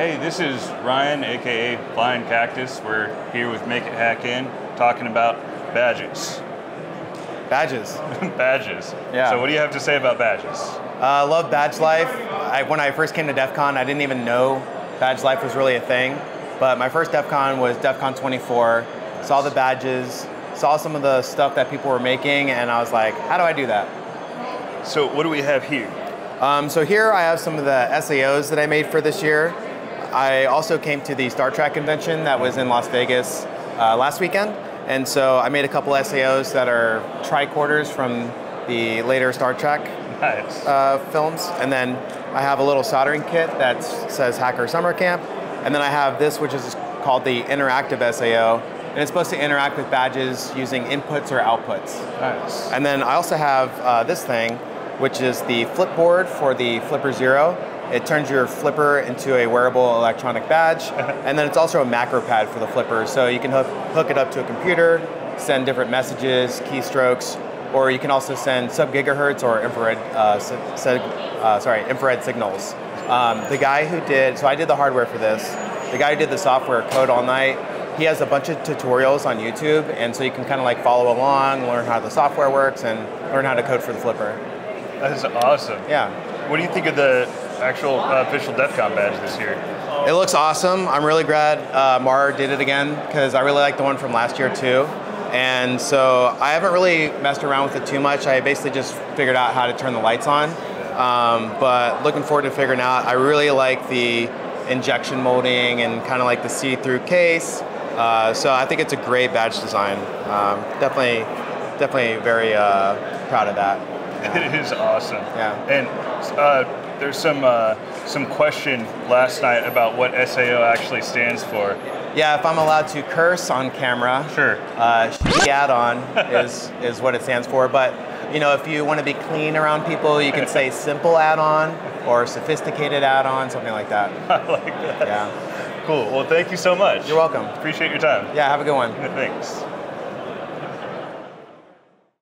Hey, this is Ryan, aka Flying Cactus. We're here with MakeItHackin, talking about badges. Badges. badges. Yeah. So, what do you have to say about badges? I uh, love badge life. I, when I first came to DEF CON, I didn't even know badge life was really a thing. But my first DEF CON was DEF CON 24. Saw the badges, saw some of the stuff that people were making, and I was like, how do I do that? So, what do we have here? Um, so here I have some of the SAOs that I made for this year. I also came to the Star Trek convention that was in Las Vegas uh, last weekend. And so I made a couple SAOs that are tricorders from the later Star Trek nice. uh, films. And then I have a little soldering kit that says Hacker Summer Camp. And then I have this, which is called the Interactive SAO. And it's supposed to interact with badges using inputs or outputs. Nice. And then I also have uh, this thing, which is the flipboard for the Flipper Zero. It turns your flipper into a wearable electronic badge, and then it's also a macro pad for the flipper, so you can hook, hook it up to a computer, send different messages, keystrokes, or you can also send sub-gigahertz or infrared, uh, uh, sorry, infrared signals. Um, the guy who did, so I did the hardware for this. The guy who did the software, Code All Night, he has a bunch of tutorials on YouTube, and so you can kind of like follow along, learn how the software works, and learn how to code for the flipper. That is awesome. Yeah. What do you think of the actual uh, official DEF CON badge this year? It looks awesome. I'm really glad uh, Mar did it again because I really like the one from last year too. And so I haven't really messed around with it too much. I basically just figured out how to turn the lights on. Um, but looking forward to figuring out. I really like the injection molding and kind of like the see-through case. Uh, so I think it's a great badge design. Um, definitely, definitely very uh, proud of that. It is awesome. Yeah. And uh, there's some uh, some question last night about what SAO actually stands for. Yeah, if I'm allowed to curse on camera, Sure. uh, add-on is is what it stands for. But you know, if you want to be clean around people, you can say simple add-on or sophisticated add-on, something like that. I like that. Yeah. Cool. Well, thank you so much. You're welcome. Appreciate your time. Yeah, have a good one. Thanks.